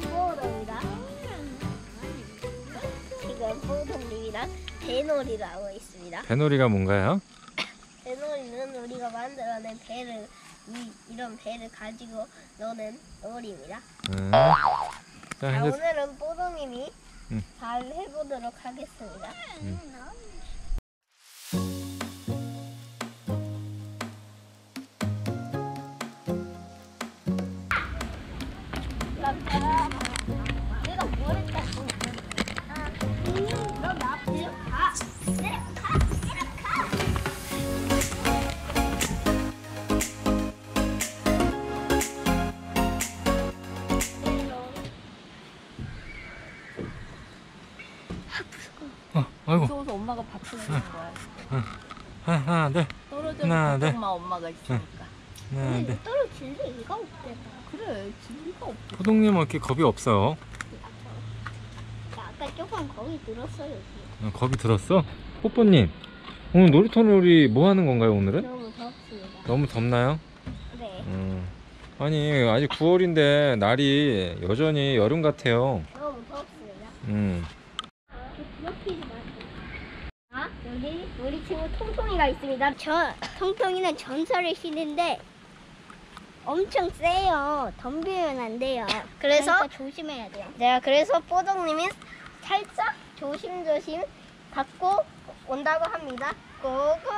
뽀동이다 지금 뽀동님이랑 배놀이를 하고 있습니다 배놀이가 뭔가요? 배놀이는 우리가 만들어낸 배를 이, 이런 배를 가지고 노는 놀이입니다 음. 자, 자, 이제 오늘은 뽀동님이 음. 잘 해보도록 하겠습니다. 내 아이고 무서워서 엄마가 밥주는 거야. 하나 둘 떨어져 하나, 둘. 엄마 엄마가 있으니까. 하나 둘 떨어질래? 이거 없겠다. 그래 지리가 없어. 호동님은 이렇게 겁이 없어요 나 아까 조금 거기 들었어요. 어, 겁이 들었어? 뽀뽀님 오늘 놀이터 놀이 뭐 하는 건가요 오늘은? 너무 덥습니다. 너무 덥나요? 네. 음. 아니 아직 9월인데 날이 여전히 여름 같아요 너무 덥습니다. 음. 괴롭히지 마세요. 아, 여기 우리 친구 통통이가 있습니다. 저 통통이는 전설의 신인데 엄청 세요. 덤비면 안 돼요. 그래서 그러니까 조심해야 돼요. 네, 그래서 뽀동님이 살짝 조심조심 갖고 온다고 합니다. 고고.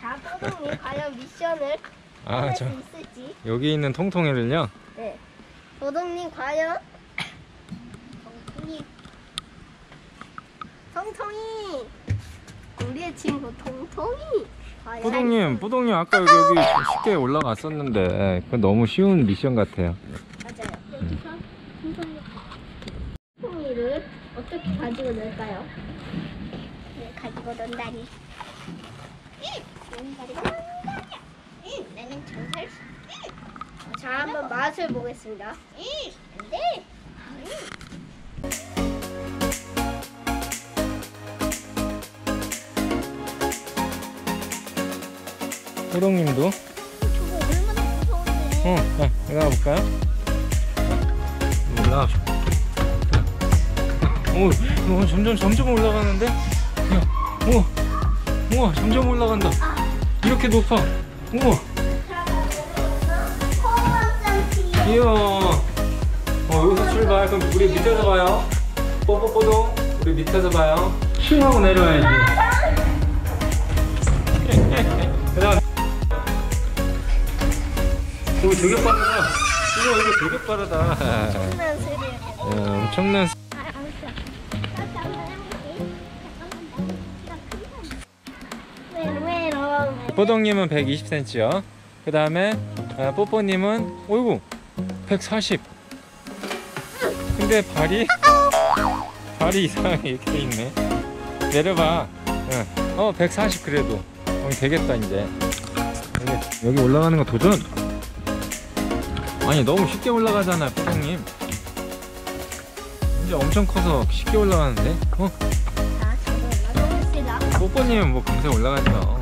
자, 뽀동님 과연 미션을 아 해낼 저수 있을지. 여기 있는 통통이를요 네. 도동님 과연 통통이 통통이 친구 통통이 과연 뽀동님 뽀동님 아까 여기, 여기 쉽게 올라갔었는데 그건 너무 쉬운 미션 같아요 맞아요. 여기서 통통이 통통이를 어떻게 가지고 놀까요? 네, 가지고 논다니. 논다리가 논다리야. 나는 전설. 자, 한번 맛을 보겠습니다. 안 뽀동님도 저거 얼마나 무서운데. 어, 자, 올라가 볼까요? 올라가. 오, 오, 점점 점점 올라가는데? 야, 우와, 우와, 점점 올라간다. 이렇게 높아. 우와, 귀여워. 어, 여기서 출발. 그럼 우리 밑에서 봐요. 뽀뽀뽀동. 우리 밑에서 봐요. 슝 하고 내려와야지. 되게 빠르다. 이거 이거 되게 빠르다. 엄청난 소리예요. 야, 엄청난. 스- 아. 뽀동님은 120cm요. 그 다음에 뽀뽀님은 어이구 140. 근데 발이 발이 이상하게 이렇게 돼 있네. 내려봐. 응. 어, 140 그래도. 어, 되겠다 이제. 여기 올라가는 거 도전. 아니 너무 쉽게 올라가잖아, 뽀동님. 이제 엄청 커서 쉽게 올라가는데. 어? 올라가봅시다. 뽀뽀님은 뭐 금세 올라가죠.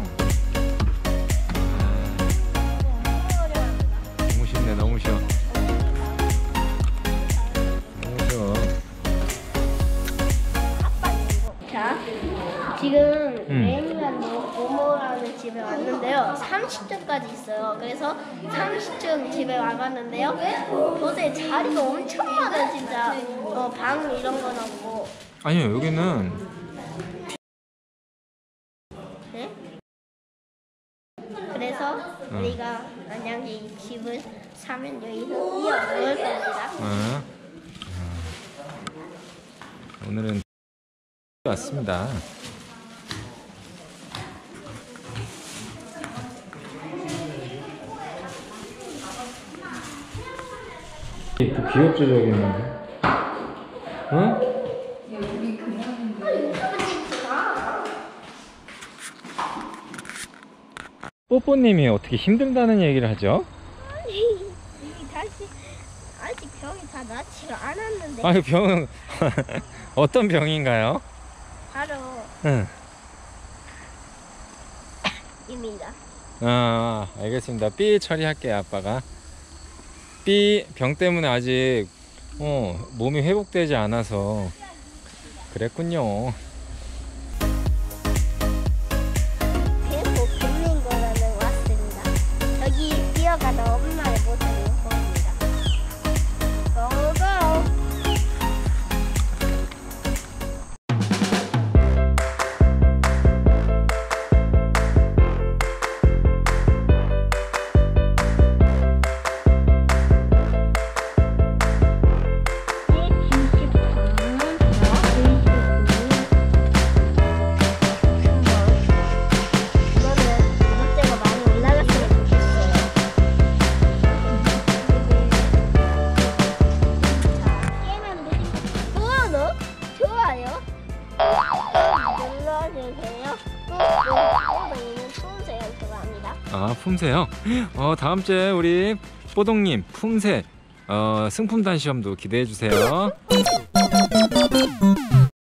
지금 음. 모모라는 집에 왔는데요. 30층까지 있어요. 그래서 30층 집에 와봤는데요. 도대체 자리가 엄청 많아요, 진짜. 어, 방 이런 건 없고. 아니요, 여기는 네? 그래서 우리가 만약에 이 집을 사면 여기서 뛰어놀 겁니다. 어, 어, 오늘은 왔습니다. 귀엽죠 저기는? 응? 뽀뽀님이 어떻게 힘들다는 얘기를 하죠? 이 다시 아직 병이 다 낫지가 않았는데 아유 병은 어떤 병인가요? 바로 응. 입니다. 아 알겠습니다. B 처리할게요 아빠가. B 병 때문에 아직 어, 몸이 회복되지 않아서 그랬군요. 아 품새요? 어 다음 주에 우리 뽀동님 품새 어, 승품 단 시험도 기대해 주세요.